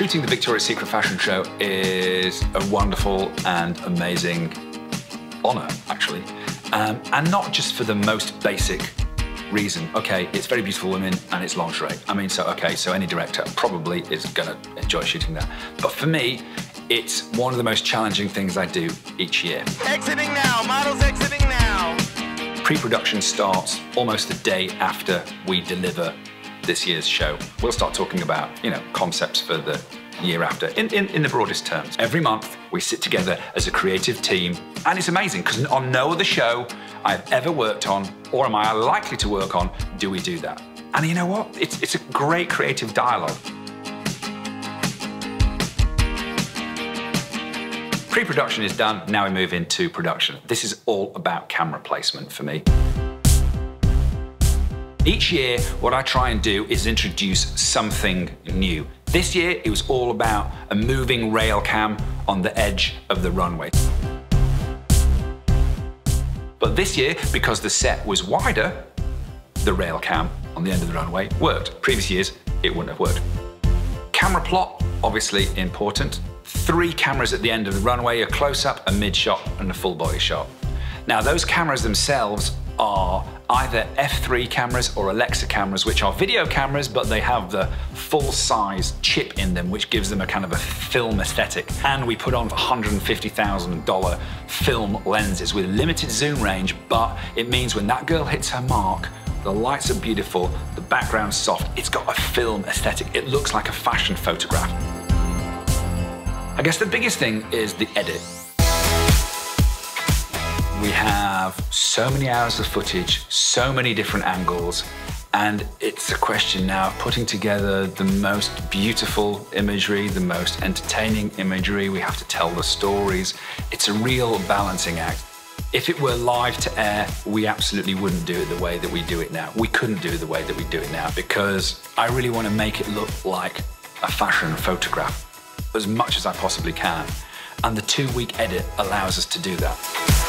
Shooting the Victoria's Secret fashion show is a wonderful and amazing honour, actually. Um, and not just for the most basic reason. Okay, it's very beautiful women and it's lingerie. I mean, so, okay, so any director probably is gonna enjoy shooting that. But for me, it's one of the most challenging things I do each year. Exiting now, models exiting now. Pre-production starts almost a day after we deliver this year's show. We'll start talking about, you know, concepts for the year after, in, in, in the broadest terms. Every month, we sit together as a creative team, and it's amazing because on no other show I've ever worked on, or am I likely to work on, do we do that. And you know what? It's, it's a great creative dialogue. Pre-production is done, now we move into production. This is all about camera placement for me. Each year, what I try and do is introduce something new. This year, it was all about a moving rail cam on the edge of the runway. But this year, because the set was wider, the rail cam on the end of the runway worked. Previous years, it wouldn't have worked. Camera plot, obviously important. Three cameras at the end of the runway, a close-up, a mid-shot, and a full body shot. Now, those cameras themselves are either F3 cameras or Alexa cameras, which are video cameras, but they have the full-size chip in them, which gives them a kind of a film aesthetic. And we put on $150,000 film lenses with limited zoom range, but it means when that girl hits her mark, the lights are beautiful, the background's soft, it's got a film aesthetic. It looks like a fashion photograph. I guess the biggest thing is the edit. We have so many hours of footage, so many different angles, and it's a question now of putting together the most beautiful imagery, the most entertaining imagery. We have to tell the stories. It's a real balancing act. If it were live to air, we absolutely wouldn't do it the way that we do it now. We couldn't do it the way that we do it now because I really want to make it look like a fashion photograph as much as I possibly can. And the two week edit allows us to do that.